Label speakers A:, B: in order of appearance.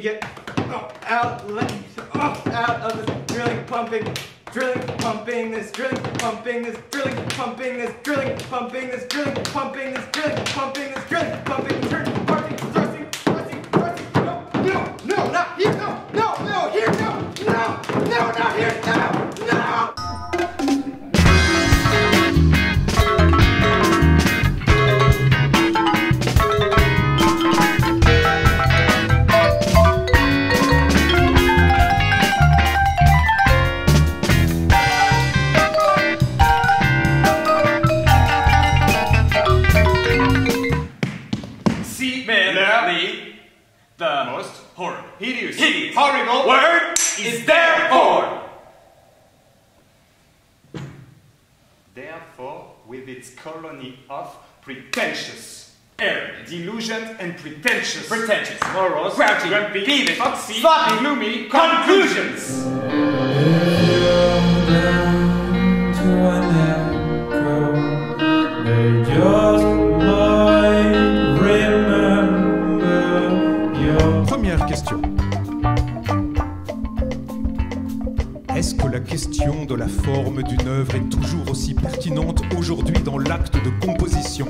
A: get oh, out, let, oh, out of this drilling, pumping, drilling, pumping, this drilling, pumping, this drilling, pumping, this drilling, pumping, this drilling, pumping, this drilling, pumping, this drilling, pumping, turning, parting, thrusting,
B: the
C: most
B: horrible,
C: hideous,
B: hideous,
C: horrible
B: word is therefore.
C: Therefore, with its colony of pretentious,
B: Arrogant,
C: delusioned, and pretentious,
B: pretentious,
C: morose,
B: grouchy,
C: grumpy,
B: peevish,
C: foxy,
B: sloppy,
C: gloomy
B: conclusions.
D: Est-ce que la question de la forme d'une œuvre est toujours aussi pertinente aujourd'hui dans l'acte de composition?